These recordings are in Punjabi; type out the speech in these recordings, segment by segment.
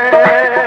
é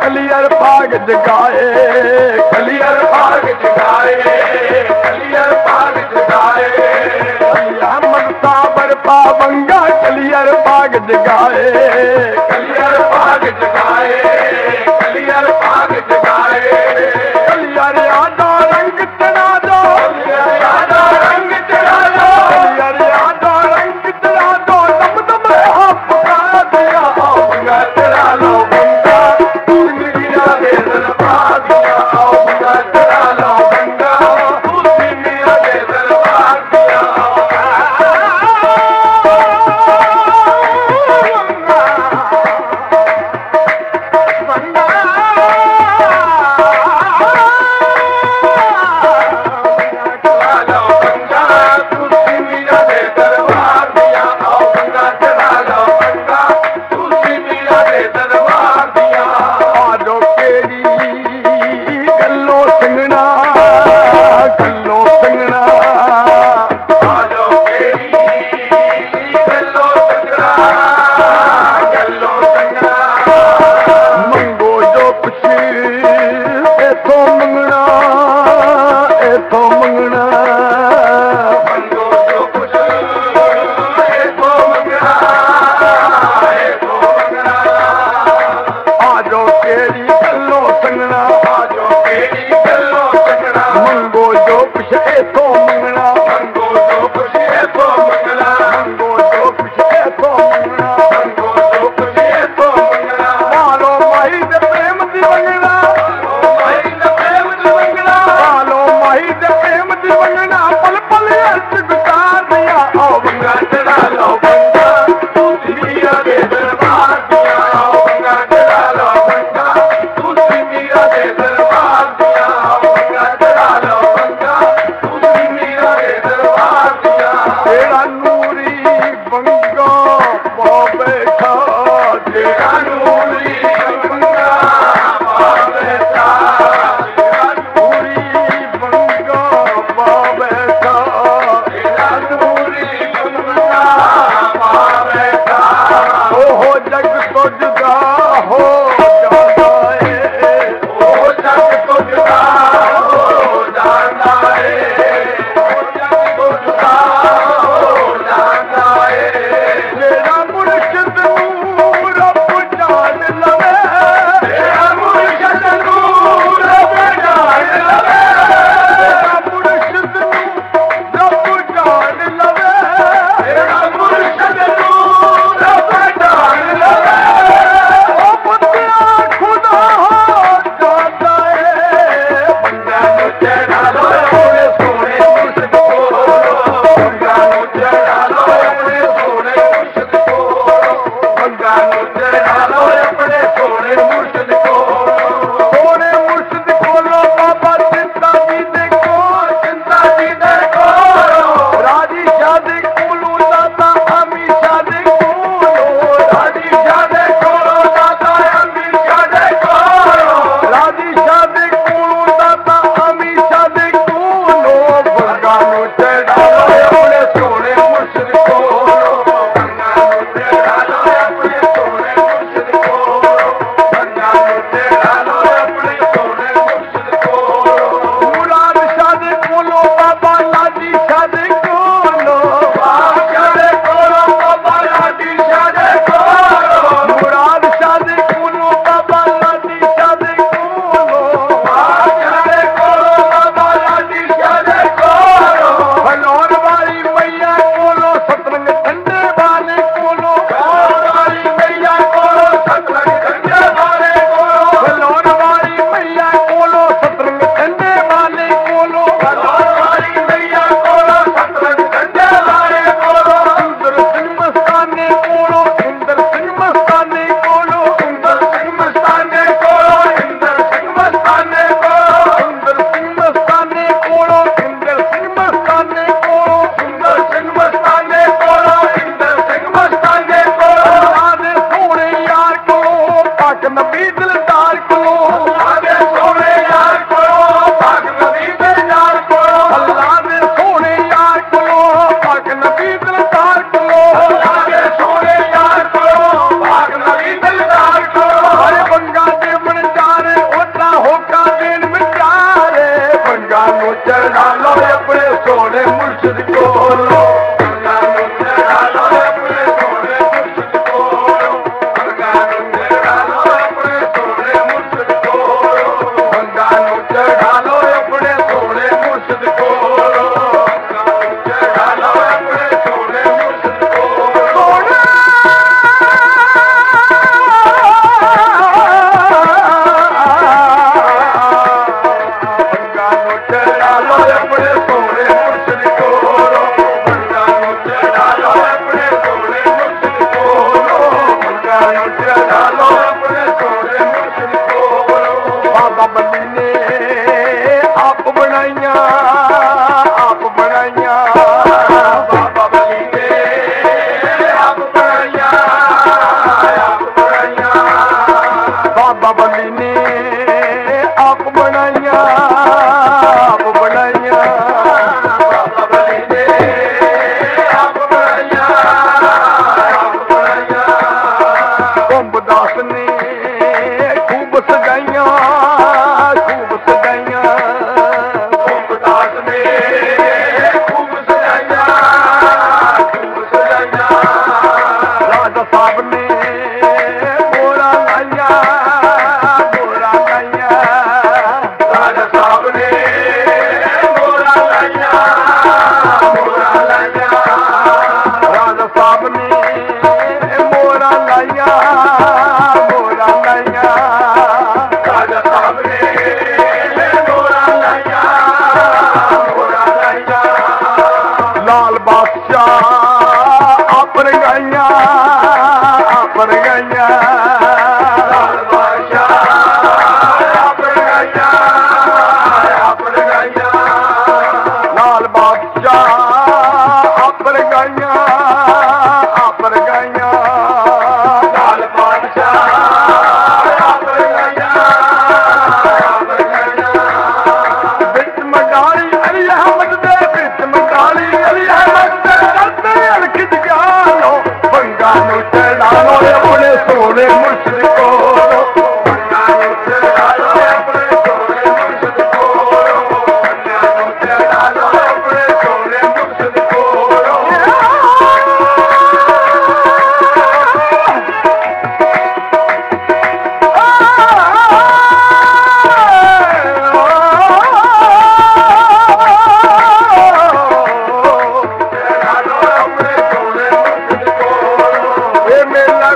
ڪليئر ڪلر باغ جڳائي ڪليئر باگائي ڪليئر پاگ جڳائي مڪا بربا بنگا ڪليئر ڀاڳ جگائي.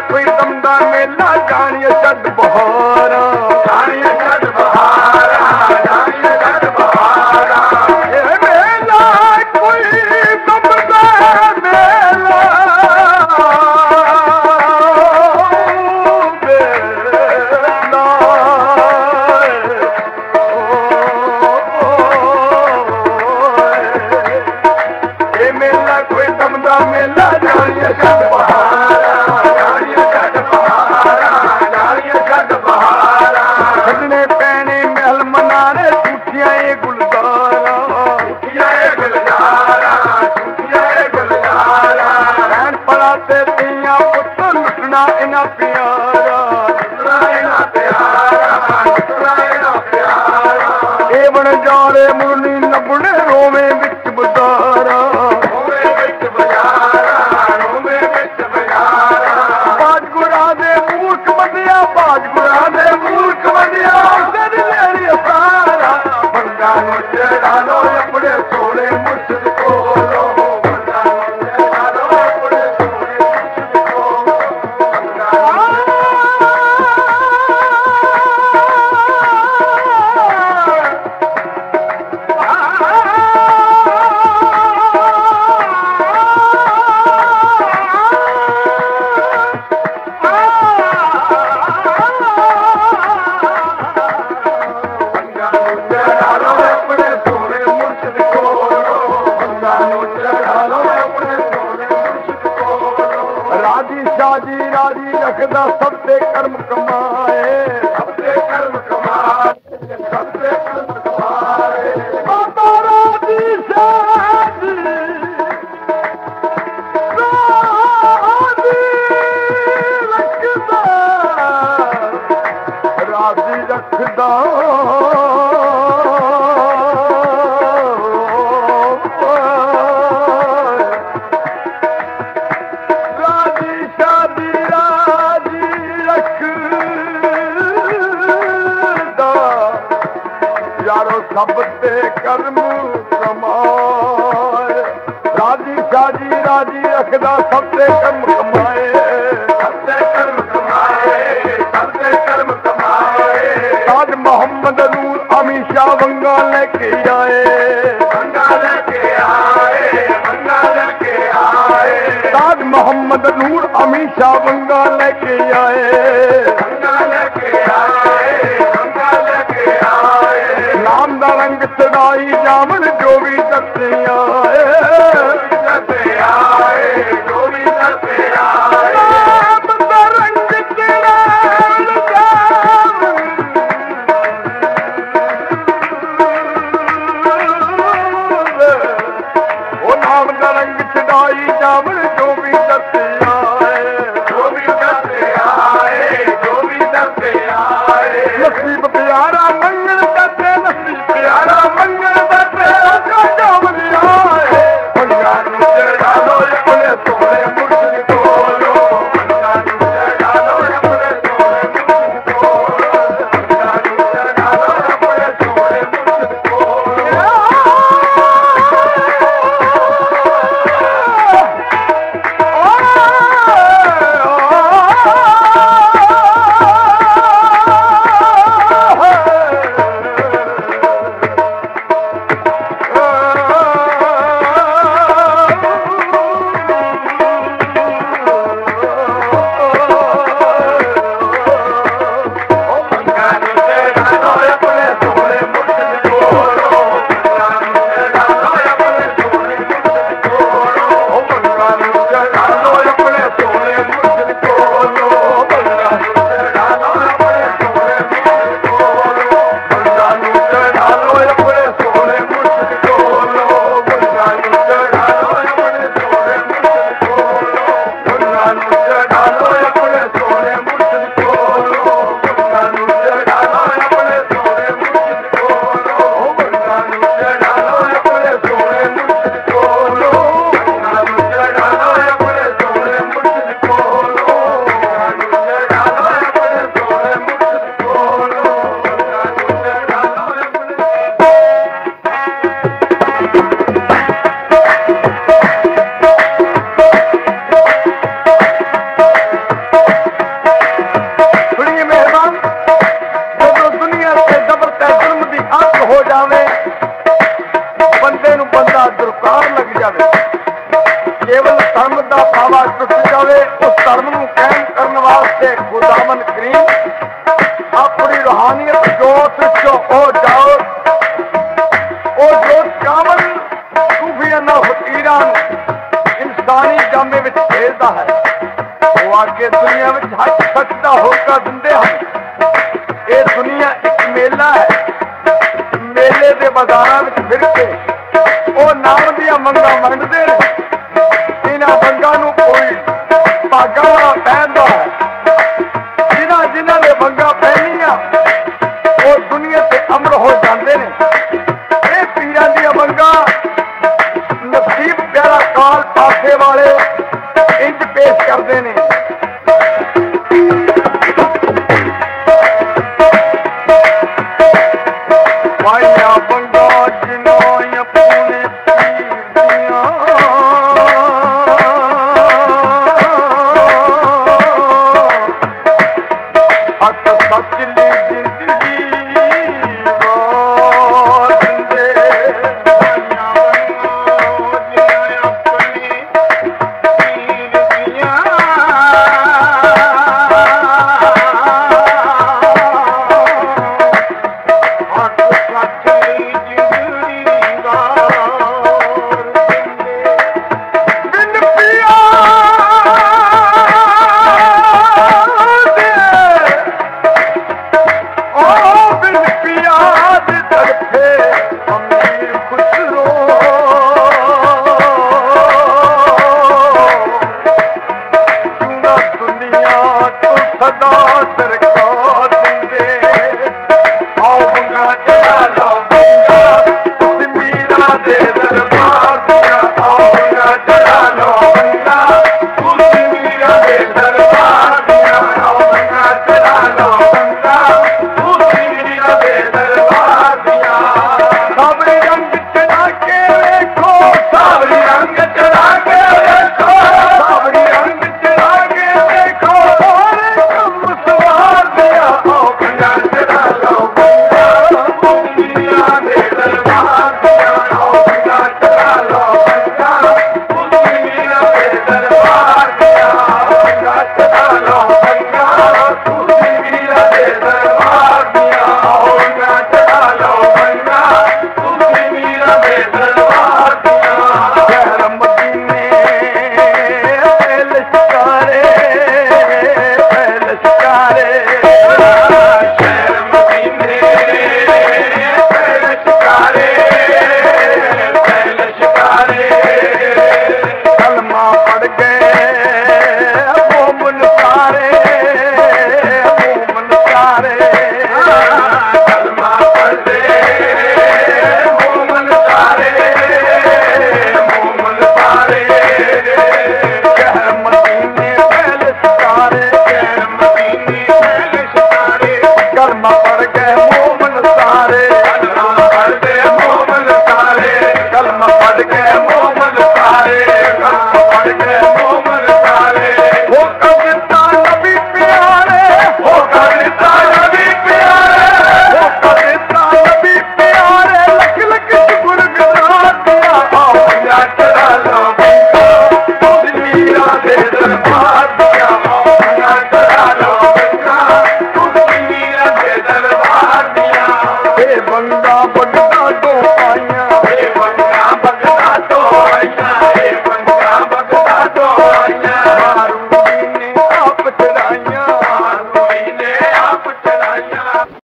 ਕੋਈ ਦਮ ਦਾ ਮੇਲਾ ਜਾਣੀਏ ਛੱਡ ਬਹੁਤ لڳڻ رووي ਬਾਦਸ਼ਾਹ ਮੰਗਾ ਲੈ ਕੇ ਆਏ। ਮੰਗਾ ਲੈ ਕੇ ਆਏ ਮੰਗਾ ਲੈ ਕੇ ਆਏ। ਨਾਮ ਦਾ ਰੰਗ ਚੜਾਈ ਜਾਵਣ ਜੋ ਵੀ ਜਾਵੇ, ਬੰਦੇ ਨੂੰ ਬੰਦਾ ਦਰਕਾਰ ਲੱਗ ਜਾਵੇ। ਕੇਵਲ ਧਰਮ ਦਾ ਪਾਵਾ ਟੁੱਟ ਜਾਵੇ ਉਸ ਧਰਮ ਨੂੰ ਕਾਇਮ ਕਰਨ ਵਾਸਤੇ ਗੋਦਾਮਨ ਕਰੀਮ